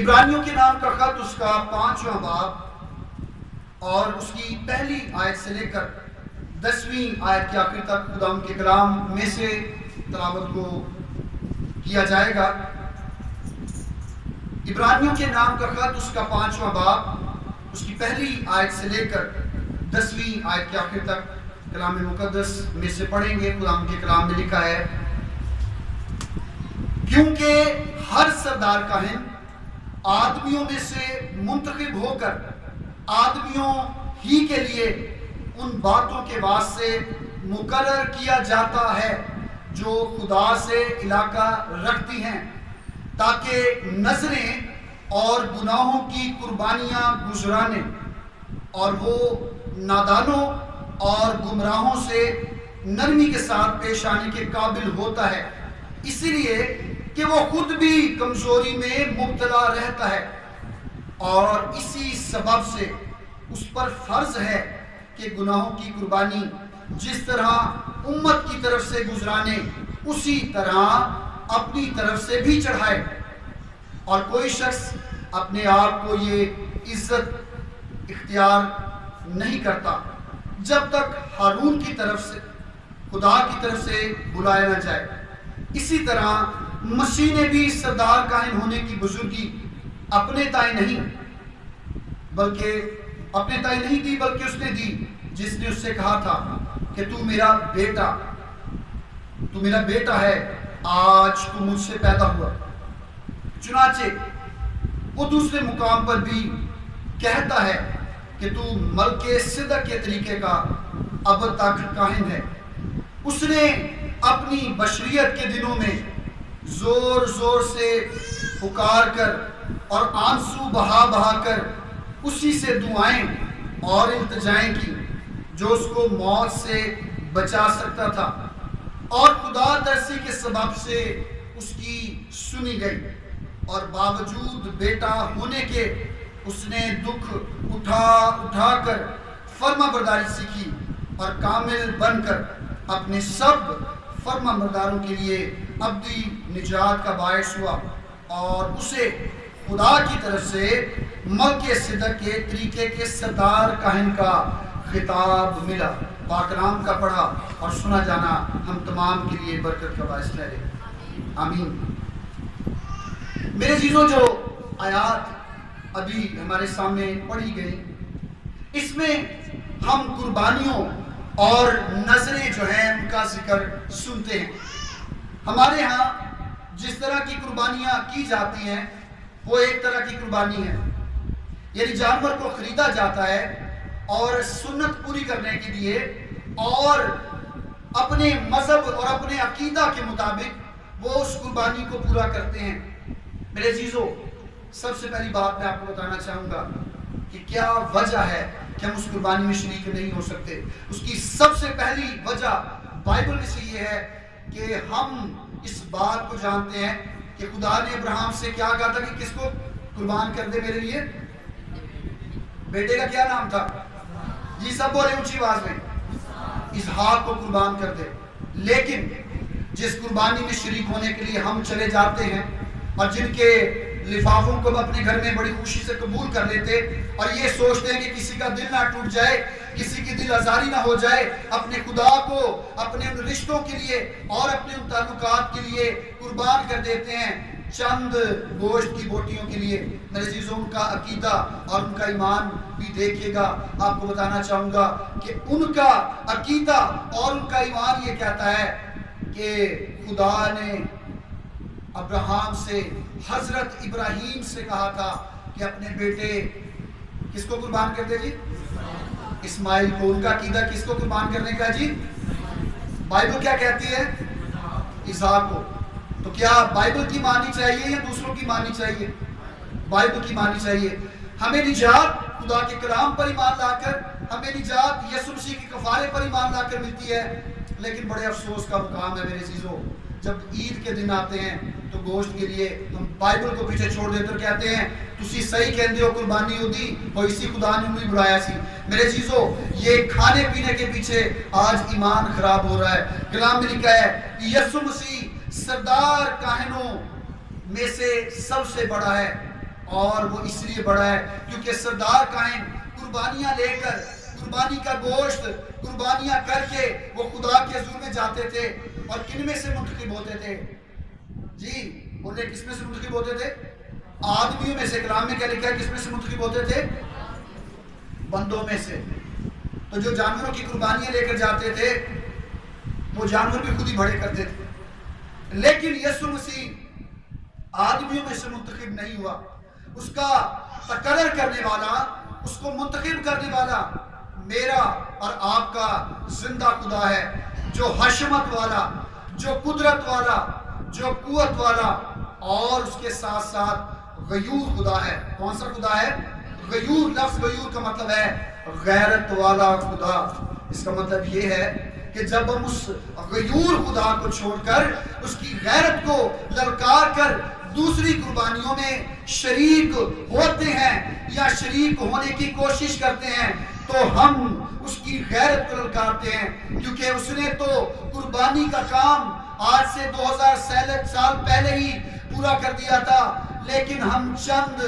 عبرانیوں کے نام کا خط اس کا پانچواں باب اور اس کی پہلی آیت سے لے کر دسویں آیت کے آخر تک خدا ان کے کلام میں سے تلاوت کو کیا جائے گا۔ عبرانیوں کے نام کا خط اس کا پانچواں باب اس کی پہلی آیت سے لے کر دسویں آیت کے آخر تک کلام مقدس میں سے پڑھیں گے۔ خدا ان کے کلام میں لکھا ہے، کیونکہ ہر سردار کاہن آدمیوں میں سے منتخب ہو کر آدمیوں ہی کے لیے ان باتوں کے واسطے مقرر کیا جاتا ہے جو خدا سے علاقہ رکھتی ہیں، تاکہ نظریں اور گناہوں کی قربانیاں گزرانے اور وہ نادانوں اور گمراہوں سے نرمی کے ساتھ پیش آنے کے قابل ہوتا ہے۔ اسی لیے کہ وہ خود بھی کمزوری میں مبتلا رہتا ہے اور اسی سبب سے اس پر فرض ہے کہ گناہوں کی قربانی جس طرح امت کی طرف سے گزرانے، اسی طرح اپنی طرف سے بھی چڑھائے۔ اور کوئی شخص اپنے آپ کو یہ عزت اختیار نہیں کرتا، جب تک ہارون کی طرف سے، خدا کی طرف سے بلایا نہ جائے۔ اسی طرح مسیح نے بھی سردار قائم ہونے کی بزرگی اپنے تائیں نہیں، بلکہ اپنے تائیں نہیں دی، بلکہ اس نے دی، جس نے اس سے کہا تھا کہ تو میرا بیٹا، تو میرا بیٹا ہے، آج تو مجھ سے پیدا ہوا۔ چنانچہ وہ دوسرے مقام پر بھی کہتا ہے کہ تو ملک صدق کے طریقے کا اب تک کاہن ہے۔ اس نے اپنی بشریت کے دنوں میں زور زور سے پکار کر اور آنسو بہا بہا کر اسی سے دعائیں اور التجائیں کی جو اس کو موت سے بچا سکتا تھا۔ اور خدا ترسی کے سبب سے اس کی سنی گئی۔ اور باوجود بیٹا ہونے کے اس نے دکھ اٹھا اٹھا کر فرما برداری سیکھی اور کامل بن کر اپنے سب فرما برداروں کے لیے ابدی نجات کا باعث ہوا اور اسے خدا کی طرف سے ملک صدق کے طریقے کے سردار کہن کا خطاب ملا۔ پاکرام کا پڑھا اور سنا جانا ہم تمام کے لیے برکت کا باعث ٹھہرے آمین۔ میرے چیزوں جو آیات ابھی ہمارے سامنے پڑھی گئی، اس میں ہم قربانیوں اور نظریں جو ہیں، ان کا ذکر سنتے ہیں۔ ہمارے ہاں جس طرح کی قربانیاں کی جاتی ہیں، وہ ایک طرح کی قربانی ہے یعنی جانور کو خریدا جاتا ہے اور سنت پوری کرنے کے لیے اور اپنے مذہب اور اپنے عقیدہ کے مطابق وہ اس قربانی کو پورا کرتے ہیں۔ میرے عزیزو، سب سے پہلی بات میں آپ کو بتانا چاہوں گا کہ کیا وجہ ہے کہ ہم اس قربانی میں شریک نہیں ہو سکتے؟ اس کی سب سے پہلی وجہ بائبل میں سے یہ ہے کہ ہم اس بات کو جانتے ہیں کہ خدا نے ابراہم سے کیا کہا تھا کہ کس کو قربان کر دے میرے لیے؟ بیٹے کا کیا نام تھا؟ جی سب بولے اونچی آواز میں۔ اظہار کو قربان کر دے۔ لیکن جس قربانی میں شریک ہونے کے لیے ہم چلے جاتے ہیں اور جن کے لفافوں کو ہم اپنے گھر میں بڑی خوشی سے قبول کر لیتے اور یہ سوچتے ہیں کہ کسی کا دل نہ ٹوٹ جائے کسی کی دل ازاری نہ ہو جائے، اپنے خدا کو، اپنے ان رشتوں کے لیے اور اپنے ان تعلقات کے لیے قربان کر دیتے ہیں چند گوشت کی بوٹیوں کے لیے۔ میرے عزیزوں، ان کا عقیدہ اور ان کا ایمان بھی دیکھیے گا۔ آپ کو بتانا چاہوں گا کہ ان کا عقیدہ اور ان کا ایمان یہ کہتا ہے کہ خدا نے ابراہم سے، حضرت ابراہیم سے کہا تھا کہ اپنے بیٹے کس کو قربان کر دے جی اسماعیل کو، ان کا عقیدہ کس کو قربان کرنے کا جی؟ بائبل کیا کہتی ہے؟ اسحاق کو۔ تو کیا بائبل کی مانی چاہیے یا دوسروں کی مانی چاہیے؟ بائبل کی مانی چاہیے۔ ہمیں نجات خدا کے کلام پر ایمان لا کر، ہمیں نجات یسو مسیح کے کفارے پر ایمان لا کر ملتی ہے۔ لیکن بڑے افسوس کا مقام ہے میرے عزیزوں جب عید کے دن آتے ہیں تو گوشت کے لیے ہم بائبل کو پیچھے چھوڑ دیتے اور کہتے ہیں، تسی صحیح کہندے ہو، قربانی ہو دی اور اسی خدا نے انہیں بڑھایا سی۔ میرے چیزوں، یہ کھانے پینے کے پیچھے آج ایمان خراب ہو رہا ہے۔ کلام میں لکھا ہے یسو مسیح سردار کاہنوں میں سے سب سے بڑا ہے اور وہ اس لیے بڑا ہے کیونکہ سردار کائن قربانیاں لے کر، قربانی کا گوشت، قربانیاں کر کے وہ خدا کے حضور میں جاتے تھے اور کن میں سے منتخب ہوتے تھے۔ جی بولے، کس میں سے منتخب ہوتے تھے؟ آدمیوں میں سے، کلام میں کیا لکھا ہے؟ کس میں سے منتخب ہوتے تھے؟ بندوں میں سے۔ تو جو جانوروں کی قربانیاں لے کر جاتے تھے، وہ جانور بھی خود ہی بڑے کرتے تھے۔ لیکن یسو مسیح آدمیوں میں سے منتخب نہیں ہوا۔ اس کا تقرر کرنے والا، اس کو منتخب کرنے والا میرا اور آپ کا زندہ خدا ہے، جو حشمت والا، جو قدرت والا جو قوت والا اور اس کے ساتھ ساتھ غیور خدا ہے۔ کون سا خدا ہے؟ غیور، لفظ غیور کا مطلب ہے غیرت والا خدا۔ اس کا مطلب یہ ہے کہ جب ہم اس غیور خدا کو چھوڑ کر، اس کی غیرت کو للکار کر دوسری قربانیوں میں شریک ہوتے ہیں یا شریک ہونے کی کوشش کرتے ہیں، تو ہم اس کی غیرت کو للکارتے ہیں۔ کیونکہ اس نے تو قربانی کا کام آج سے دو ہزار سال پہلے ہی پورا کر دیا تھا، لیکن ہم چند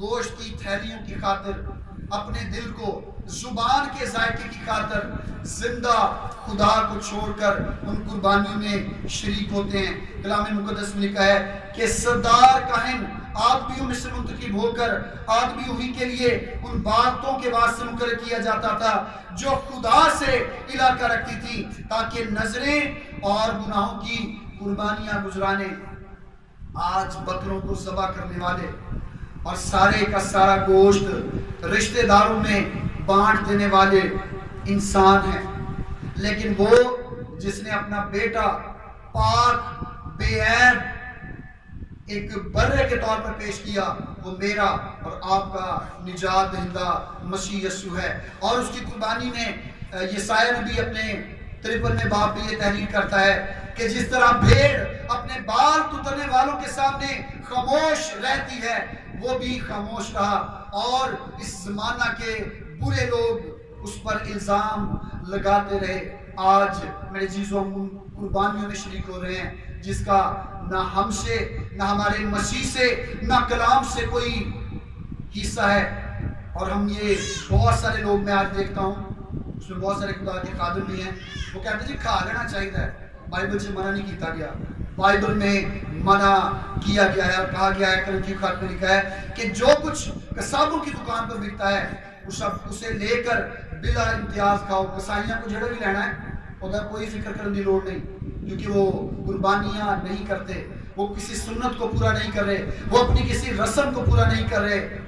گوشت کی تھیلیوں کی خاطر اپنے دل کو زبان کے ذائقے کی خاطر زندہ خدا کو چھوڑ کر ان قربانیوں میں شریک ہوتے ہیں۔ کلام مقدس میں لکھا ہے کہ سردار کہن آدمیوں میں سے منتخب ہو کر آدمیوں ہی کے لیے ان باتوں کے بعد سے مقرر کیا جاتا تھا جو خدا سے علاقہ رکھتی تھی، تاکہ نظریں اور گناہوں کی قربانیاں گزرانے، آج بکروں کو ذبح کرنے والے اور سارے کا سارا گوشت رشتہ داروں میں بانٹ دینے والے انسان ہیں۔ لیکن وہ جس نے اپنا بیٹا پاک، بے عیب، ایک برے کے طور پر پیش کیا، وہ میرا اور آپ کا نجات دہندہ مسیح یسو ہے۔ اور اس کی قربانی میں یہ سائر نبی اپنے ترپن میں باپ بھی یہ تحریر کرتا ہے کہ جس طرح بھیڑ اپنے بال تترنے والوں کے سامنے خاموش رہتی ہے، وہ بھی خاموش رہا۔ اور اس زمانہ کے برے لوگ اس پر الزام لگاتے رہے۔ آج میرے جیزوں قربانیوں میں شریک ہو رہے ہیں، جس کا نہ ہم سے، نہ ہمارے مسیح سے، نہ کلام سے کوئی حصہ ہے۔ اور ہم یہ بہت سارے لوگ میں آج دیکھتا ہوں۔ اس میں بہت سارے خدا کے قادر بھی ہیں۔ وہ کہتے ہیں جی کھا لینا چاہیے۔ بائبل سے منع نہیں کیتا گیا۔ بائبل میں منع کیا گیا ہے اور کہا گیا ہے کرنچی خط میں لکھا ہے کہ جو کچھ کسابوں کی دکان پر بکتا ہے اس اسے لے کر بلا امتیاز کھاؤ۔ کسائیاں کو جڑا بھی لینا ہے، ادھر کوئی فکر کرنے کی لوڑ نہیں۔ کیونکہ وہ قربانیاں نہیں کرتے، وہ کسی سنت کو پورا نہیں کر رہے، وہ اپنی کسی رسم کو پورا نہیں کر رہے۔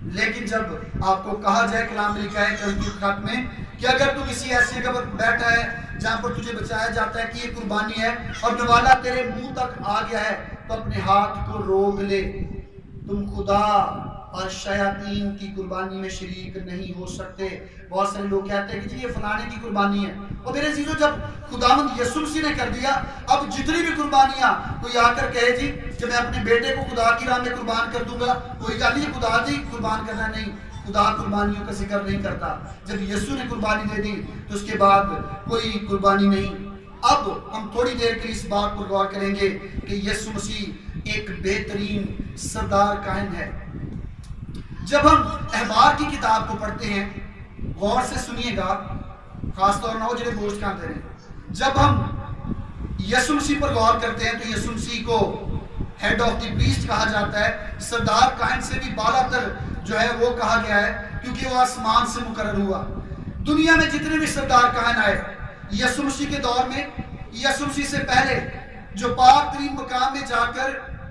لیکن جب آپ کو کہا جائے، کلام لکھا ہے کرنچی خط میں کہ اگر تو کسی ایسی جگہ پر بیٹھا ہے جہاں پر تجھے بچایا جاتا ہے کہ یہ قربانی ہے اور نوالا تیرے منہ تک آ گیا ہے، تو اپنے ہاتھ کو روگ لے۔ تم خدا اور شیاطین کی قربانی میں شریک نہیں ہو سکتے۔ بہت سارے لوگ کہتے ہیں کہ جی یہ فلانے کی قربانی ہے۔ اور میرے عزیزو، جب خداوند یسوسی نے کر دیا، اب جتنی بھی قربانیاں کوئی آ کر کہے جی کہ میں اپنے بیٹے کو خدا کی راہ میں قربان کر دوں گا، کوئی کہا نہیں خدا جی قربان کرنا نہیں۔ خدا قربانیوں کا ذکر نہیں کرتا۔ جب یسو نے قربانی دے دی تو اس کے بعد کوئی قربانی نہیں۔ اب ہم تھوڑی دیر کے اس بات پر غور کریں گے کہ یسو مسیح ایک بہترین سردار کائن ہے۔ جب ہم احبار کی کتاب کو پڑھتے ہیں، غور سے سنیے گا، خاص طور نہ ہو جنہیں گوشت کھاتے جب ہم یسو مسیح پر غور کرتے ہیں تو یسو مسیح کو ہیڈ آف دی بیسٹ کہا جاتا ہے۔ سردار کائن سے بھی بالا تر جو ہے وہ کہا گیا ہے، کیونکہ وہ آسمان سے مقرر ہوا۔ دنیا میں جتنے بھی سردار کہن آئے یسوسی کے دور میں یسوسی سے پہلے جو پاک ترین مقام میں جا کر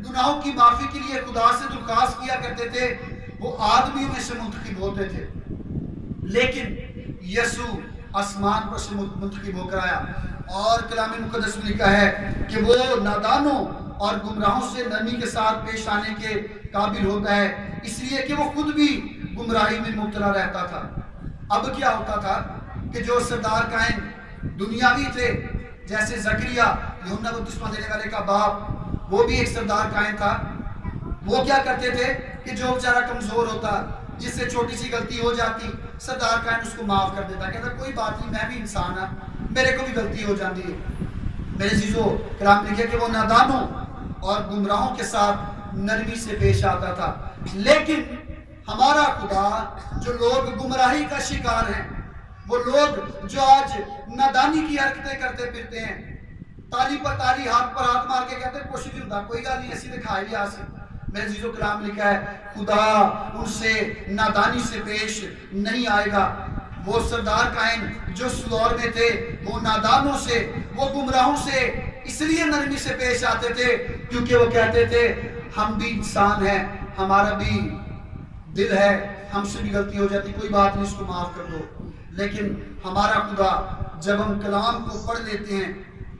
گناہوں کی معافی کے لیے خدا سے درخواست کیا کرتے تھے، وہ آدمیوں میں سے منتخب ہوتے تھے۔ لیکن یسو آسمان پر سے منتخب ہو کر آیا۔ اور کلام مقدس میں لکھا ہے کہ وہ نادانوں اور گمراہوں سے نرمی کے ساتھ پیش آنے کے قابل ہوتا ہے اس لیے کہ وہ خود بھی گمراہی میں مبتلا رہتا تھا۔ اب کیا ہوتا تھا کہ جو سردار کائن دنیاوی تھے، جیسے زکریہ یونا بپتسمہ دینے والے کا باپ، وہ بھی ایک سردار کائن تھا۔ وہ کیا کرتے تھے کہ جو بیچارہ کمزور ہوتا، جس سے چھوٹی سی غلطی ہو جاتی، سردار کائن اس کو معاف کر دیتا، کہتا، کوئی بات نہیں، میں بھی انسان ہاں میرے کو بھی غلطی ہو جاتی ہے۔ میرے چیزوں کرام نے کہ وہ نادانوں اور گمراہوں کے ساتھ نرمی سے پیش آتا تھا۔ لیکن ہمارا خدا، جو لوگ گمراہی کا شکار ہیں، وہ لوگ جو آج نادانی کی حرکتیں کرتے پھرتے ہیں، تالی پر تالی، ہاتھ پر ہاتھ مار کے کہتے ہیں، کوشش نہیں کوئی گل نہیں ایسی دکھائی لیا سے۔ میں عزیز و کلام لکھا ہے، خدا ان سے نادانی سے پیش نہیں آئے گا۔ وہ سردار کائن جو اس دور میں تھے، وہ نادانوں سے، وہ گمراہوں سے اس لیے نرمی سے پیش آتے تھے کیونکہ وہ کہتے تھے، ہم بھی انسان ہیں، ہمارا بھی دل ہے، ہم سے بھی غلطی ہو جاتی، کوئی بات نہیں، اس کو معاف کر دو۔ لیکن ہمارا خدا جب ہم کلام کو پڑھ لیتے ہیں،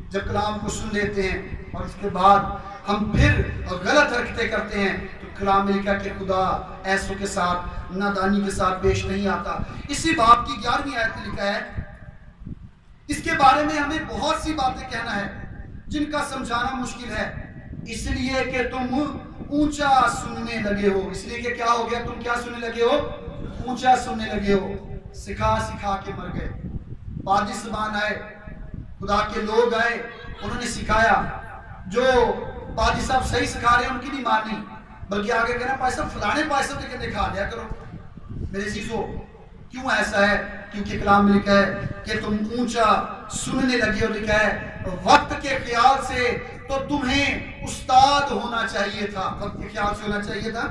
جب کلام کو سن لیتے ہیں اور اس کے بعد ہم پھر غلط حرکتیں کرتے ہیں، تو کلام لکھا کہ خدا ایسوں کے ساتھ، نادانی کے ساتھ پیش نہیں آتا۔ اسی باپ کی گیارہویں آیت میں لکھا ہے، اس کے بارے میں ہمیں بہت سی باتیں کہنا ہے، جن کا سمجھانا مشکل ہے۔ اس لیے کہ تم اونچا سننے لگے ہو۔ اس لیے کہ کیا ہو گیا؟ تم کیا سننے لگے ہو؟ اونچا سننے لگے ہو۔ سکھا سکھا کے مر گئے۔ بادی زبان آئے، خدا کے لوگ آئے، انہوں نے سکھایا۔ جو بادی صاحب صحیح سکھا رہے ہیں، ان کی نہیں ماننی۔ بلکہ آگے کہنا پائے صاحب، فلانے پائے صاحب دیکھیں دکھا لیا کرو۔ میرے چیزوں کیوں ایسا ہے؟ کیونکہ کلام میں لکھا ہے کہ تم اونچا سننے لگے اور لکھا ہے، وقت کے خیال سے تو تمہیں استاد ہونا چاہیے تھا۔ وقت کے خیال سے ہونا چاہیے تھا؟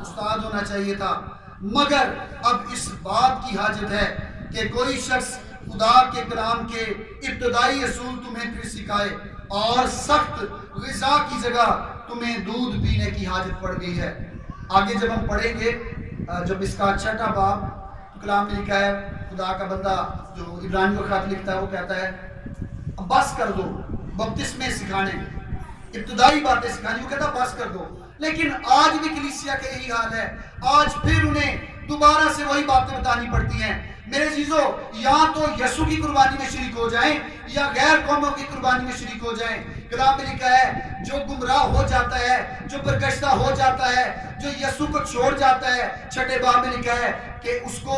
استاد ہونا چاہیے تھا۔ مگر اب اس بات کی حاجت ہے کہ کوئی شخص خدا کے کلام کے ابتدائی اصول تمہیں پھر سکھائے اور سخت غذا کی جگہ تمہیں دودھ پینے کی حاجت پڑ گئی ہے۔ آگے جب ہم پڑھیں گے جب اس کا چھٹا باپ کلام میں لکھا ہے، خدا کا بندہ جو ابراہیم کو خط لکھتا ہے، وہ کہتا ہے، بس کر دو۔ بپتس میں سکھانے ابتدائی باتیں سکھانی، وہ کہتا بس کر دو۔ لیکن آج بھی کلیسیا کا یہی حال ہے۔ آج پھر انہیں دوبارہ سے وہی باتیں بتانی پڑتی ہیں۔ میرے چیزوں یا تو یسو کی قربانی میں شریک ہو جائیں، یا غیر قوموں کی قربانی میں شریک ہو جائیں۔ کلام میں لکھا ہے، جو گمراہ ہو جاتا ہے، جو برگشتہ ہو جاتا ہے، جو یسو کو چھوڑ جاتا ہے۔ چھٹے باب میں لکھا ہے کہ اس کو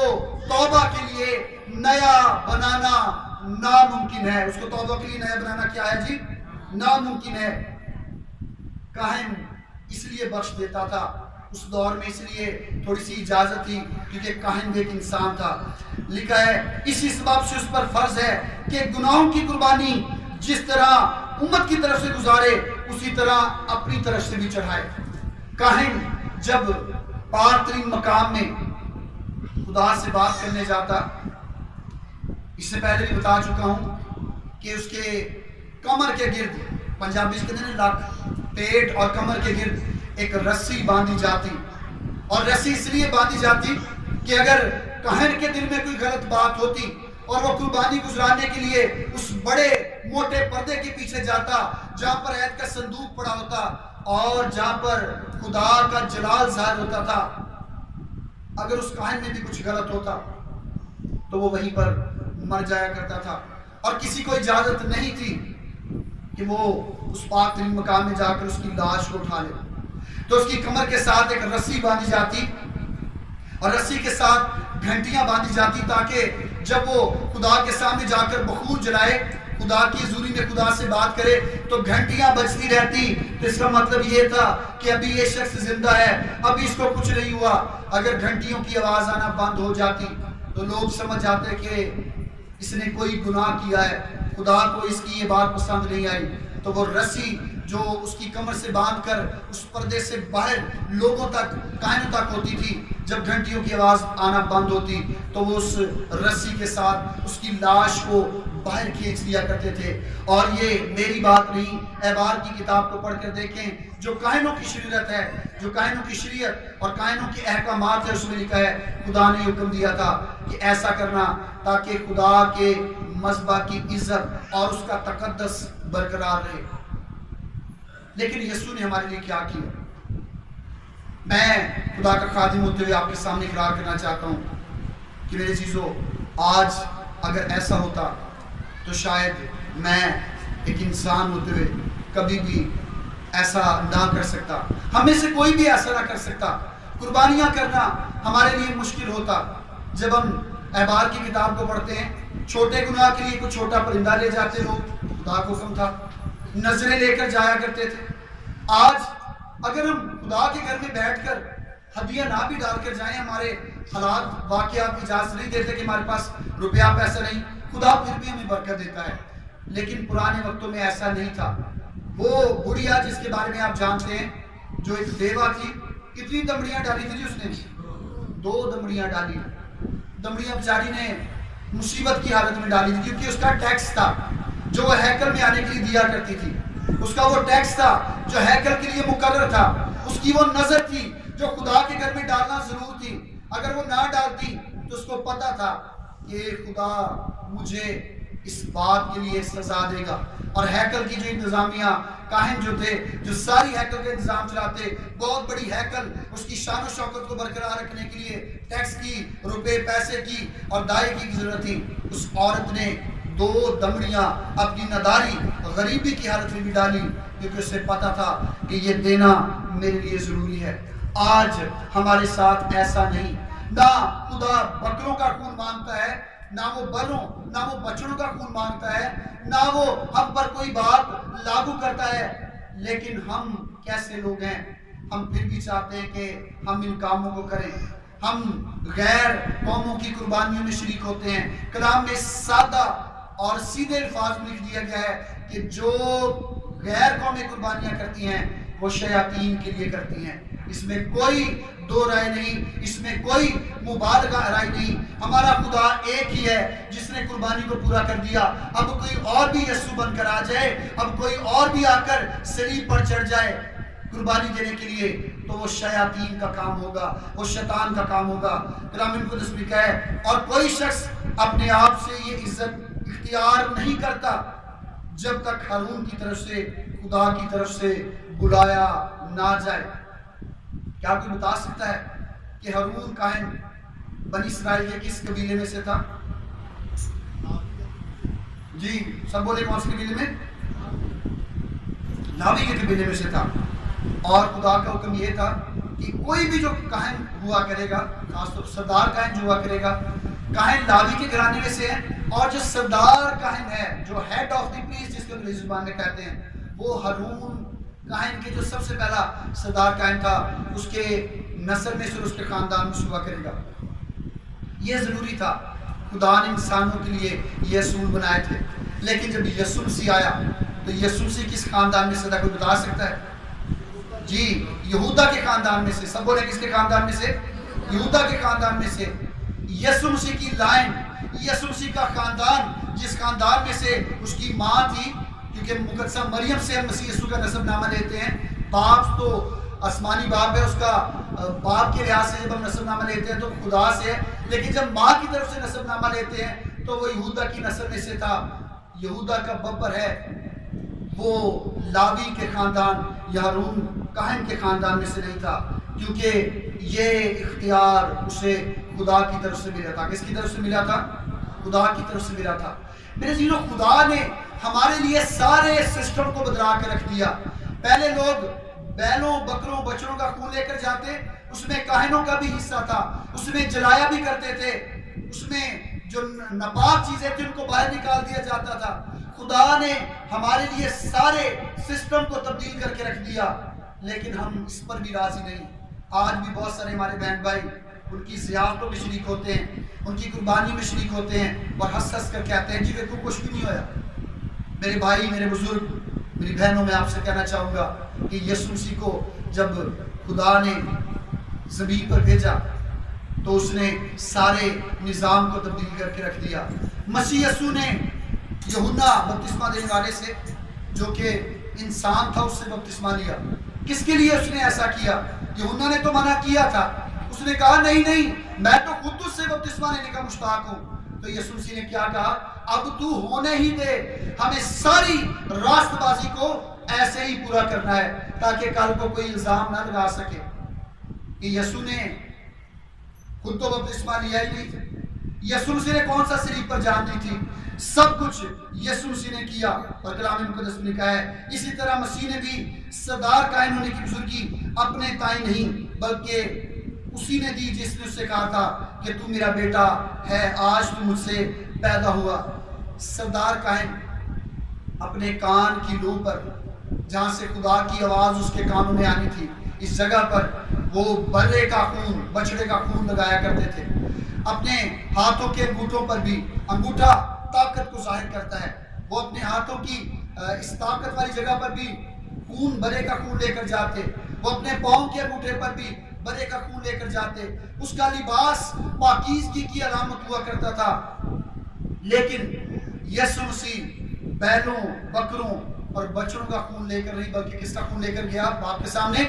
توبہ کے لیے نیا بنانا ناممکن ہے۔ اس کو توبہ کے لیے نیا بنانا کیا ہے جی؟ ناممکن ہے۔ کاہن اس لیے بخش دیتا تھا۔ اس دور میں اس لیے تھوڑی سی اجازت تھی کیونکہ کاہن بھی ایک انسان تھا۔ لکھا ہے اسی سبب سے اس پر فرض ہے کہ گناہوں کی قربانی جس طرح امت کی طرف سے گزارے، اسی طرح اپنی طرف سے بھی چڑھائے۔ کاہن جب پارترین مقام میں خدا سے بات کرنے جاتا اس سے پہلے بھی بتا چکا ہوں کہ اس کے کمر کے گرد پنجابی سے کہتے ہیں لک پیٹ اور کمر کے گرد ایک رسی باندھی جاتی۔ اور رسی اس لیے باندھی جاتی کہ اگر کہن کے دل میں کوئی غلط بات ہوتی اور وہ قربانی گزرانے کے لیے اس بڑے موٹے پردے کے پیچھے جاتا، جہاں پر عید کا صندوق پڑا ہوتا اور جہاں پر خدا کا جلال ظاہر ہوتا تھا، اگر اس کہن میں بھی کچھ غلط ہوتا تو وہ وہیں پر مر جایا کرتا تھا اور کسی کو اجازت نہیں تھی کہ وہ اس پاک ترین مقام میں جا کر اس کی لاش کو اٹھا لے۔ تو اس کی کمر کے ساتھ ایک رسی باندھی جاتی اور رسی کے ساتھ گھنٹیاں باندھی جاتی تاکہ جب وہ خدا کے سامنے جا کر بخور جلائے، خدا کی زوری میں خدا سے بات کرے تو گھنٹیاں بجتی رہتی۔ تو اس کا مطلب یہ تھا کہ ابھی یہ شخص زندہ ہے، ابھی اس کو کچھ نہیں ہوا۔ اگر گھنٹیوں کی آواز آنا بند ہو جاتی تو لوگ سمجھ جاتے کہ اس نے کوئی گناہ کیا ہے، خدا کو اس کی یہ بات پسند نہیں آئی۔ تو وہ رسی جو اس کی کمر سے باندھ کر اس پردے سے باہر لوگوں تک، کائنوں تک ہوتی تھی، جب گھنٹیوں کی آواز آنا بند ہوتی، تو وہ اس رسی کے ساتھ اس کی لاش کو باہر کھینچ لیا کرتے تھے۔ اور یہ میری بات نہیں احبار کی کتاب کو پڑھ کر دیکھیں، جو کائنوں کی شریعت ہے جو کائنوں کی شریعت اور کائنوں کی احکامات ہے اس میں لکھا ہے، خدا نے حکم دیا تھا کہ ایسا کرنا تاکہ خدا کے مذبح کی عزت اور اس کا تقدس برقرار رہے۔ لیکن یسو نے ہمارے لیے کیا کیا؟ میں خدا کا خادم ہوتے ہوئے آپ کے سامنے اقرار کرنا چاہتا ہوں کہ میرے چیزوں آج اگر ایسا ہوتا تو شاید میں ایک انسان ہوتے ہوئے کبھی بھی ایسا نہ کر سکتا۔ ہمیں سے کوئی بھی ایسا نہ کر سکتا۔ قربانیاں کرنا ہمارے لیے مشکل ہوتا۔ جب ہم احبار کی کتاب کو پڑھتے ہیں، چھوٹے گناہ کے لیے کچھ چھوٹا پرندہ لے جاتے لوگ خدا کو حکم تھا۔ نظریں لے کر جایا کرتے تھے۔ آج اگر ہم خدا کے گھر میں بیٹھ کر ہدیہ نہ بھی ڈال کر جائیں، ہمارے حالات، واقعات اجازت نہیں دیتے کہ ہمارے پاس روپیہ، پیسہ نہیں۔ خدا پھر بھی ہمیں برکت دیتا ہے۔ لیکن پرانے وقتوں میں ایسا نہیں تھا۔ وہ بڑھیا جس کے بارے میں آپ جانتے ہیں، جو ایک دیوا تھی کتنی دمڑیاں ڈالی تھی جی اس نے۔ دو دمڑیاں ڈالی۔ دمڑیاں بچاری نے مصیبت کی حالت میں ڈالی تھی، کیونکہ اس کا ٹیکس تھا، جو وہ ہیکل میں آنے کے لیے دیا کرتی تھی۔ اس کا وہ ٹیکس تھا، جو ہیکل کے لیے مقرر تھا۔ اس کی وہ نظر تھی، جو خدا کے گھر میں ڈالنا ضرور تھی۔ اگر وہ نہ ڈالتی تو اس کو پتا تھا کہ خدا مجھے اس بات کے لیے سزا دے گا۔ اور ہیکل کی جو انتظامیہ کاہن جو تھے، جو ساری ہیکل کے انتظام چلاتے، بہت بڑی ہیکل اس کی شان و شوکت کو برقرار رکھنے کے لیے ٹیکس کی، روپے، پیسے کی اور دائے کی ضرورت تھی۔ اس عورت نے دو دمڑیاں اپنی نداری غریبی کی حالت میں بھی ڈالی، کیونکہ اسے پتا تھا کہ یہ دینا میرے لیے ضروری ہے۔ آج ہمارے ساتھ ایسا نہیں۔ نہ خدا بکروں کا خون مانگتا ہے نہ وہ بلوں، نہ وہ بچڑوں کا خون مانگتا ہے، نہ وہ ہم پر کوئی بات لاگو کرتا ہے۔ لیکن ہم کیسے لوگ ہیں؟ ہم پھر بھی چاہتے ہیں کہ ہم ان کاموں کو کریں۔ ہم غیر قوموں کی قربانیوں میں شریک ہوتے ہیں۔ کلام میں سادہ اور سیدھے الفاظ میں لکھ دیا گیا ہے کہ جو غیر قومی قربانیاں کرتی ہیں، وہ شیاطین کے لیے کرتی ہیں۔ اس میں کوئی دو رائے نہیں، اس میں کوئی مبالغہ رائے نہیں۔ ہمارا خدا ایک ہی ہے، جس نے قربانی کو پورا کر دیا۔ اب کوئی اور بھی یسو بن کر آ جائے، اب کوئی اور بھی آ کر سلیب پر چڑھ جائے قربانی دینے کے لیے، تو وہ شیاطین کا کام ہوگا، وہ شیطان کا کام ہوگا۔ کلام القدس بھی کہے، اور کوئی شخص اپنے آپ سے یہ عزت اختیار نہیں کرتا، جب تک ہارون کی طرف سے، خدا کی طرف سے بلایا نہ جائے۔ کیا کوئی بتا سکتا ہے کہ ہارون کائن بنی اسرائیل کے کس قبیلے میں سے تھا؟ جی سب بولے کون سے قبیلے میں؟ لاوی کے قبیلے میں سے تھا۔ اور خدا کا حکم یہ تھا کہ کوئی بھی جو کہن ہوا کرے گا، خاص طور سردار کہن جو ہوا کرے گا کہن لاوی کے گھرانے میں سے ہے، اور جو سردار کہن ہے، جو ہیڈ آف دی پلیس جس کو انگریزی زبان میں کہتے ہیں، وہ ہرون کہن کے جو سب سے پہلا سردار کہن تھا، اس کے نسل میں سے اس کے خاندان میں صبح کرے گا۔ یہ ضروری تھا۔ خدا نے انسانوں کے لیے یہ اصول بنائے تھے۔ لیکن جب یسوع سی آیا، تو یسوع سی کس خاندان میں سے تھا کوئی بتا سکتا ہے؟ جی یہودا کے خاندان میں سے۔ سب بولے کس کے خاندان میں سے؟ یہودا کے خاندان میں سے۔ یسوع مسیح کی لائن یسوع مسیح کا خاندان، جس خاندان میں سے اس کی ماں تھی کیونکہ مقدسہ مریم سے ہم مسیح یسوع کا نصب نامہ لیتے ہیں۔ باپ تو آسمانی باپ ہے، اس کا باپ کے لحاظ سے جب ہم نصب نامہ لیتے ہیں تو خدا سے ہے۔ لیکن جب ماں کی طرف سے نصب نامہ لیتے ہیں تو وہ یہودا کی نسل میں سے تھا۔ یہودا کا ببر ہے، وہ لاوی کے خاندان یا رون کہن کے خاندان میں سے نہیں تھا۔ کیونکہ یہ اختیار اسے خدا کی طرف سے ملا تھا۔ کس کی طرف سے ملا تھا؟ خدا کی طرف سے ملا تھا۔ میرے زینو، خدا نے ہمارے لیے سارے سسٹم کو بدلا کے رکھ دیا۔ پہلے لوگ بیلوں، بکروں، بچڑوں کا خون لے کر جاتے، اس میں کاہنوں کا بھی حصہ تھا، اس میں جلایا بھی کرتے تھے، اس میں جو نپاک چیزیں تھیں، ان کو باہر نکال دیا جاتا تھا۔ خدا نے ہمارے لیے سارے سسٹم کو تبدیل کر کے رکھ دیا، لیکن ہم اس پر بھی راضی نہیں۔ آج بھی بہت سارے ہمارے بہن بھائی ان کی زیارتوں میں شریک ہوتے ہیں، ان کی قربانی میں شریک ہوتے ہیں اور ہنس ہنس کر کہتے ہیں جی کو کچھ بھی نہیں ہویا۔ میرے بھائی، میرے بزرگ، میری بہنوں، میں آپ سے کہنا چاہوں گا کہ یسو مسیح کو جب خدا نے زمین پر بھیجا تو اس نے سارے نظام کو تبدیل کر کے رکھ دیا۔ مسیح یسو نے یہونا بپتسمہ دینے والے سے جو کہ انسان تھا، اس سے بپتسمہ لیا۔ کس کے لیے اس نے ایسا کیا؟ یہونا نے تو منع کیا تھا۔ اس نے کہا، نہیں نہیں، میں تو خود اس سے بپتسمہ لینے کا مشتاق ہوں۔ تو یسوع مسیح نے کیا کہا؟ اب تو ہونے ہی دے۔ ہمیں ساری راست بازی کو ایسے ہی پورا کرنا ہے تاکہ کل کو کوئی الزام نہ لگا سکے۔ کہ یسوع نے خود تو بپتسمہ لیا ہی نہیں۔ تھا یسوع مسیح نے کون سا سلیب پر جان دی تھی؟ سب کچھ یسوع مسیح نے کیا۔ اور کلام مقدس میں کہا ہے، اسی طرح مسیح نے بھی صدار قائم ہونے کی، بزرگی، اپنے تائیں نہیں، بلکہ اسی نے دی جس نے اس سے کہا تھا کہ تو میرا بیٹا ہے، آج تو مجھ سے پیدا ہوا۔ سردار کائن اپنے کان کی لو پر، جہاں سے خدا کی آواز اس کے کانوں میں آنی تھی، اس جگہ پر وہ برے کا خون بچڑے کا خون لگایا کرتے تھے۔ اپنے ہاتھوں کے انگوٹھوں پر بھی انگوٹھا طاقت کو ظاہر کرتا ہے۔ وہ اپنے ہاتھوں کی اس طاقت والی جگہ پر بھی خون، برے کا خون لے کر جاتے۔ وہ اپنے پاؤں کے انگوٹھے پر بھی برے کا خون لے کر جاتے۔ اس کا لباس پاکیزگی کی علامت ہوا کرتا تھا۔ لیکن یسو مسیح بیلوں بکروں اور بچڑوں کا خون لے کر نہیں، بلکہ کس کا خون لے کر گیا؟ باپ کے سامنے۔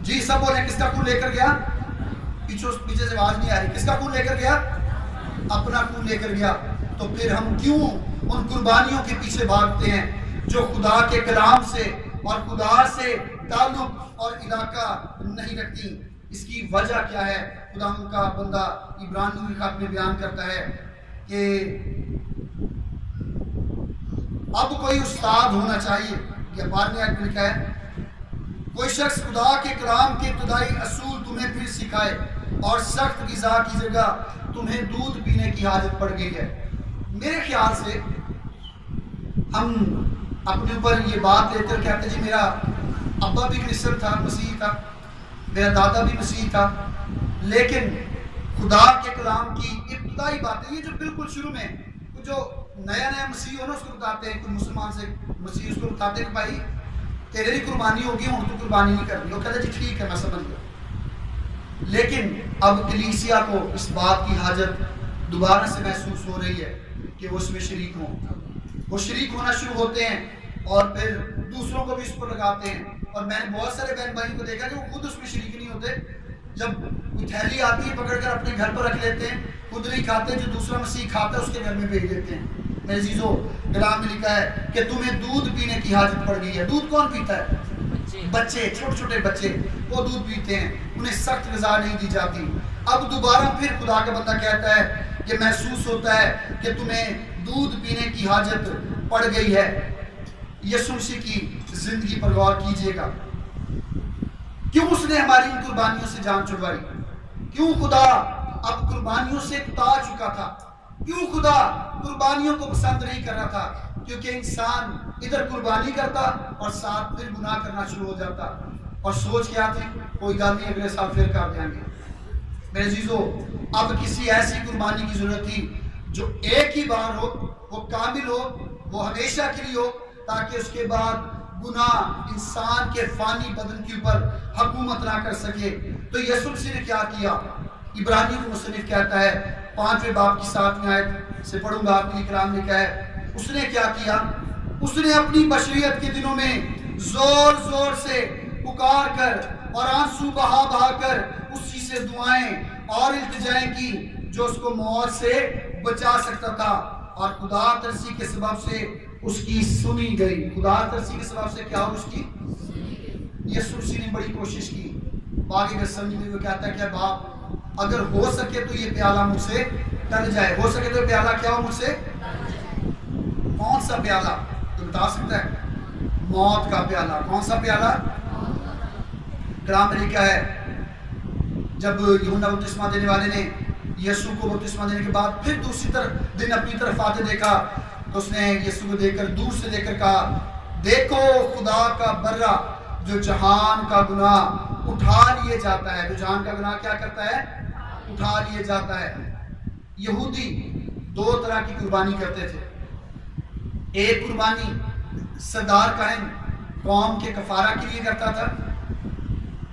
جی سب بولے کس کا خون لے کر گیا؟ پیچھے پیچھے سے آواز نہیں آ رہی۔ کس کا خون لے کر گیا؟ اپنا خون لے کر گیا۔ تو پھر ہم کیوں ان قربانیوں کے پیچھے بھاگتے ہیں؟ جو خدا کے کلام سے اور خدا سے تعلق اور علاقہ نہیں رکھتی۔ اس کی وجہ کیا ہے؟ خدا ان کا بندہ ابراہیم خط میں بیان کرتا ہے کہ اب کوئی استاد ہونا چاہیے۔ یہ بعد میں لکھا ہے، کوئی شخص خدا کے کلام کے ابتدائی اصول تمہیں پھر سکھائے اور سخت غذا کی جگہ تمہیں دودھ پینے کی حاجت پڑ گئی ہے۔ میرے خیال سے ہم اپنے اوپر یہ بات لے کر کہتے جی میرا ابا بھی کرسچن تھا، مسیح تھا، میرا دادا بھی مسیح تھا۔ لیکن خدا کے کلام کی ابتدائی باتیں، یہ جو بالکل شروع میں جو نیا نیا مسیح ہو نا، اس کو بتاتے ہیں، کوئی مسلمان سے مسیح اس کو بتاتے ہیں کہ بھائی تیرے بھی قربانی ہوگی ہوں تو قربانی نہیں کرنی۔ وہ کہتے جی ٹھیک ہے، میں سمجھ گیا۔ لیکن اب کلیسیا کو اس بات کی حاجت دوبارہ سے محسوس ہو رہی ہے کہ وہ اس میں شریک ہوں۔ وہ شریک ہونا شروع ہوتے ہیں۔ اور پھر دوسروں کو بھی اس پر لگاتے ہیں۔ اور میں نے بہت سارے بہن بھائیوں کو دیکھا کہ وہ خود اس میں شریک نہیں ہوتے۔ جب کوئی تھیلی آتی ہے پکڑ کر اپنے گھر پر رکھ لیتے ہیں۔ خود نہیں کھاتے جو دوسرا مسیح کھاتا ہے اس کے گھر میں بھیج دیتے ہیں۔ میرے عزیزو کلام میں لکھا ہے کہ تمہیں دودھ پینے کی حاجت پڑ گئی ہے۔ دودھ کون پیتا ہے؟ بچے چھوٹے چھوٹے بچے وہ دودھ پیتے ہیں۔ انہیں سخت غذا نہیں دی جاتی۔ اب دوبارہ پھر خدا کا بندہ کہتا ہے کہ محسوس ہوتا ہے کہ تمہیں دودھ پینے کی حاجت پڑ گئی ہے۔ یسو مسیح کی زندگی پر غور کیجیے گا۔ کیوں اس نے ہماری ان قربانیوں سے جان چھڑوائی کیوں خدا اب قربانیوں سے کتا چکا تھا؟ کیوں خدا قربانیوں کو پسند نہیں کر رہا تھا؟ کیونکہ انسان ادھر قربانی کرتا اور ساتھ پھر گناہ کرنا شروع ہو جاتا۔ اور سوچ کیا تھی؟ کوئی گل نہیں، اگلے سال پھر کر دیں گے۔ میرے عزیزو، اب کسی ایسی قربانی کی ضرورت تھی جو ایک ہی بار ہو، وہ کامل ہو، وہ ہمیشہ کے لیے ہو تاکہ اس کے بعد گناہ انسان کے فانی بدن کے اوپر حکومت نہ کر سکے۔ تو یسوع مسیح نے کیا کیا؟ ابراہیم کو مصنف کہتا ہے، پانچویں باپ کی ساتویں آیت سے پڑھوں گا، آپ کی کرام نے کہا ہے۔ اس نے کیا کیا؟ اس نے اپنی بشریت کے دنوں میں زور زور سے پکار کر اور آنسو بہا بہا کر اسی سے دعائیں اور التجائیں کی جو اس کو موت سے بچا سکتا تھا۔ اور خدا ترسی کے سبب سے اس کی سنی گئی۔ خدا ترسی کے سبب سے کیا ہو اس کی؟ یسوع مسیح نے بڑی کوشش کی۔ باقی کا سمجھ میں وہ کہتا ہے کہ باپ اگر ہو سکے تو یہ پیالہ مجھ سے ٹل جائے۔ ہو سکے تو پیالہ کیا ہو مجھ سے؟ کون سا پیالہ؟ تو بتا سکتا ہے۔ موت کا پیالہ۔ کون سا پیالہ؟ گرام میں لکھا ہے۔ جب یہونا بپتسمہ دینے والے نے، یسوع کو بپتسمہ دینے کے بعد پھر دوسری طرف، دن اپنی طرف آتے دیکھا۔ اس نے یسوع کو دیکھ کر دور سے دیکھ کر کہا، دیکھو خدا کا برہ جو جہان کا گناہ اٹھا لیے جاتا ہے۔ جو جہان کا گناہ کیا کرتا ہے؟ اٹھا لیے جاتا ہے۔ یہودی دو طرح کی قربانی کرتے تھے۔ ایک قربانی سردار کہن قوم کے کفارہ کے لیے کرتا تھا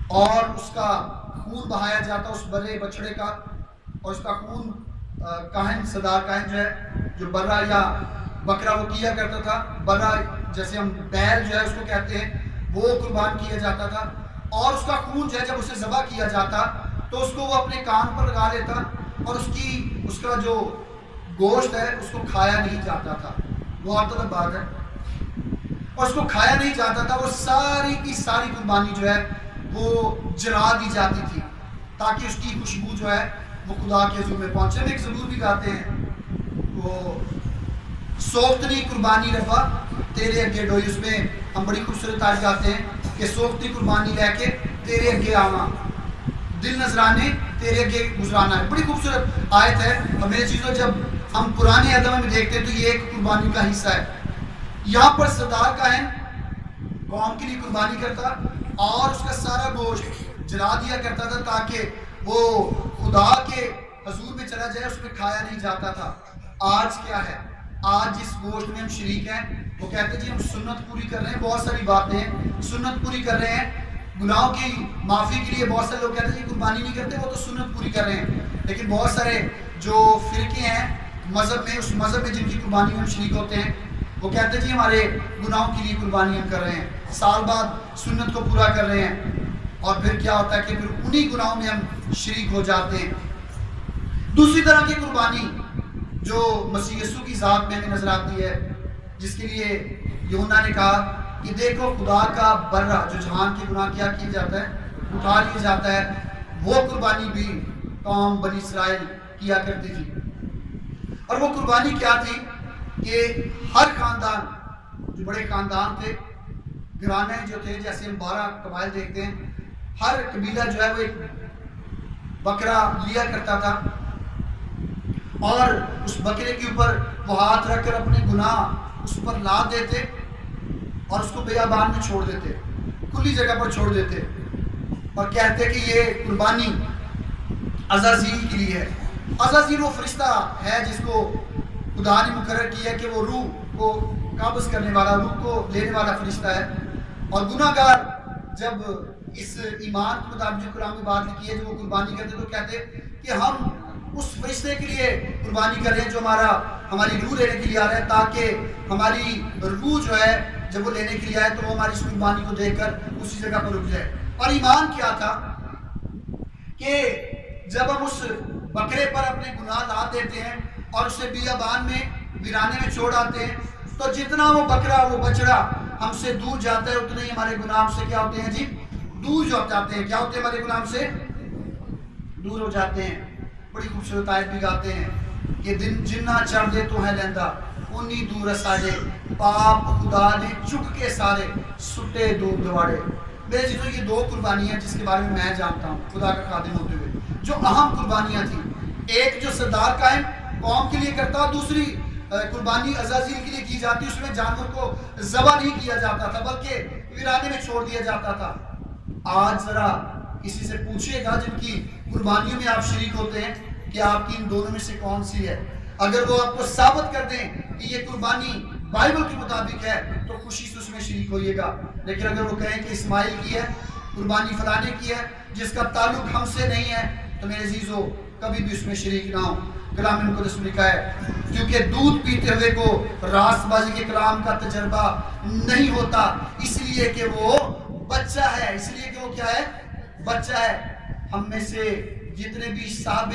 اور اس کا خون بہایا جاتا، اس برے بچڑے کا، اور اس کا خون کہن سردار کہن جو ہے، جو برا یا بکرا وہ کیا کرتا تھا برا جیسے ہم بیل جو ہے اس کو کہتے ہیں، وہ قربان کیا جاتا تھا۔ اور اس کا خون جو ہے، جب اسے ذبح کیا جاتا، تو اس کو وہ اپنے کان پر لگا لیتا اور اس کی، اس کا جو گوشت ہے، اس کو کھایا نہیں جاتا تھا۔ وہ آتا بات ہے۔ اور اس کو کھایا نہیں جاتا تھا، وہ ساری کی ساری قربانی جو ہے، وہ جلا دی جاتی تھی تاکہ اس کی خوشبو جو ہے، وہ خدا کے حضور میں پہنچے۔ میں ایک ضرور بھی گاتے ہیں۔ وہ سوختنی قربانی رفا، تیرے اگے ڈوئی، اس میں ہم بڑی خوبصورت آج گاتے ہیں کہ سوختی قربانی لے کے تیرے اگے آواں۔ دل نظرانے تیرے اگے گزرانا ہے۔ بڑی خوبصورت آیت ہے۔ اور میرے چیزوں، جب ہم پرانے ادب میں دیکھتے ہیں تو یہ ایک قربانی کا حصہ ہے۔ یہاں پر سردار کا ہے، قوم کے لیے قربانی کرتا اور اس کا سارا گوشت جلا دیا کرتا تھا تاکہ وہ خدا کے حضور میں چلا جائے، اس میں کھایا نہیں جاتا تھا۔ آج کیا ہے؟ آج جس گوشت میں ہم شریک ہیں، وہ کہتے ہیں جی ہم سنت پوری کر رہے ہیں، بہت ساری باتیں سنت پوری کر رہے ہیں، گناہوں کی معافی کے لیے بہت سارے لوگ کہتے ہیں جی قربانی نہیں کرتے، وہ تو سنت پوری کر رہے ہیں۔ لیکن بہت سارے جو فرقے ہیں مذہب میں، اس مذہب میں جن کی قربانی میں ہم شریک ہوتے ہیں، وہ کہتے ہیں جی ہمارے گناہوں کے لیے قربانی ہم کر رہے ہیں۔ سال بعد سنت کو پورا کر رہے ہیں۔ اور پھر کیا ہوتا ہے کہ پھر انہی گناہوں میں ہم شریک ہو جاتے ہیں۔ دوسری طرح کی قربانی جو مسیح یسو کی ذات میں ہمیں نظر آتی ہے، جس کے لیے یونا نے کہا کہ دیکھو خدا کا برہ جو جہان کے گناہ کیا کیا جاتا ہے، اٹھا لیا جاتا ہے، وہ قربانی بھی قوم بنی اسرائیل کیا کرتی تھی۔ اور وہ قربانی کیا تھی کہ ہر خاندان، جو بڑے خاندان تھے گرانے جو تھے، جیسے ہم بارہ قبائل دیکھتے ہیں، ہر قبیلہ جو ہے وہ ایک بکرا لیا کرتا تھا۔ اور اس بکرے کے اوپر وہ ہاتھ رکھ کر اپنے گناہ اس پر لاد دیتے اور اس کو بیابان میں چھوڑ دیتے، کھلی جگہ پر چھوڑ دیتے اور کہتے کہ یہ قربانی عزازیل کے لیے ہے۔ عزازیل وہ فرشتہ ہے جس کو خدا نے مقرر کیا کہ وہ روح کو قابض کرنے والا، روح کو لینے والا فرشتہ ہے۔ اور گناہ گار جب اس ایمان کے مطابق جو قرآن میں بات لکھی ہے جو وہ قربانی کرتے تو کہتے کہ ہم اس فرشتے کے لیے قربانی کر رہے ہیں جو ہمارا ہماری روح لینے کے لیے آ رہا ہے، تاکہ ہماری روح جو ہے، جب وہ لینے کے لیے آئے تو وہ ہماری اس قربانی کو دیکھ کر اسی جگہ پر رک جائے۔ اور ایمان کیا تھا کہ جب ہم اس بکرے پر اپنے گناہ لا دیتے ہیں اور اسے بیابان میں، ویرانے میں چھوڑ آتے ہیں، تو جتنا وہ بکرا، وہ بچڑا ہم سے دور جاتا ہے، اتنے ہی ہمارے گناہ ہم سے کیا ہوتے ہیں جی؟ دور جو جاتے ہیں، کیا ہوتے ہیں ہمارے گناہ ہم سے؟ دور ہو جاتے ہیں۔ بڑی خوبصورت آیت بھی گاتے ہیں کہ دن جنہ چڑھ دے تو ہے لیندہ انہی دور ساجے پاپ خدا نے چک کے سارے سٹے دور دوارے۔ میرے جی تو یہ دو قربانیاں جس کے بارے میں میں جانتا ہوں، خدا کا خادم ہوتے ہوئے، جو اہم قربانیاں تھیں۔ ایک جو سردار قائم قوم کے لیے کرتا، دوسری قربانی عزازیل کے لیے کی جاتی، اس میں جانور کو ذبح نہیں کیا جاتا تھا، بلکہ ویرانے میں چھوڑ دیا جاتا تھا۔ آج ذرا کسی سے پوچھئے گا جن کی قربانیوں میں آپ شریک ہوتے ہیں کہ آپ کی ان دونوں میں سے کون سی ہے؟ اگر وہ آپ کو ثابت کر دیں کہ یہ قربانی بائبل کے مطابق ہے، تو خوشی سے اس میں شریک ہوئیے گا۔ لیکن اگر وہ کہیں کہ اسماعیل کی ہے، قربانی فلانے کی ہے، جس کا تعلق ہم سے نہیں ہے، تو میرے عزیزو، کبھی بھی اس میں شریک نہ ہوں۔ کلام مقدس میں لکھا ہے، کیونکہ دودھ پیتے ہوئے کو راست بازی کے کلام کا تجربہ نہیں ہوتا، اس لیے کہ وہ بچہ ہے۔ اس لیے کہ وہ کیا ہے؟ بچہ ہے۔ ہم میں سے جتنے بھی صاحب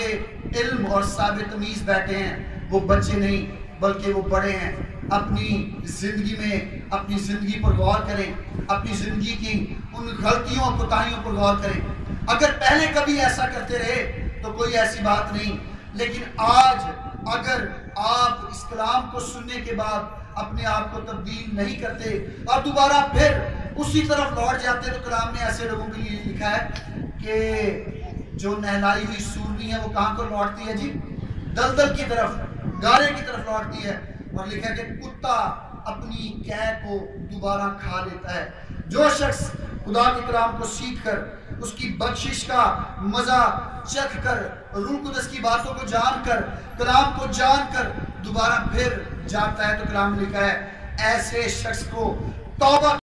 علم اور صاحب تمیز بیٹھے ہیں، وہ بچے نہیں، بلکہ وہ بڑے ہیں۔ اپنی زندگی میں، اپنی زندگی پر غور کریں، اپنی زندگی کی ان غلطیوں اور کوتاہیوں پر غور کریں۔ اگر پہلے کبھی ایسا کرتے رہے تو کوئی ایسی بات نہیں۔ لیکن آج اگر آپ اس کلام کو سننے کے بعد اپنے آپ کو تبدیل نہیں کرتے اور دوبارہ پھر اسی طرف لوٹ جاتے تو کلام نے ایسے لوگوں کے لیے لکھا ہے کہ جو نہلائی ہوئی سورنی ہے وہ کہاں کو لوٹتی ہے جی؟ دلدل کی طرف، گارے کی طرف لوٹتی ہے اور لکھا کہ کتا اپنی کہہ کو دوبارہ کھا لیتا ہے۔ جو شخص خدا کے کلام کو سیکھ کر، اس کی بخشش کا مزہ چکھ کر، روح قدس کی باتوں کو جان کر، کلام کو جان کر دوبارہ پھر جاتا ہے تو کلام لکھا ہے، ایسے شخص کو توبہ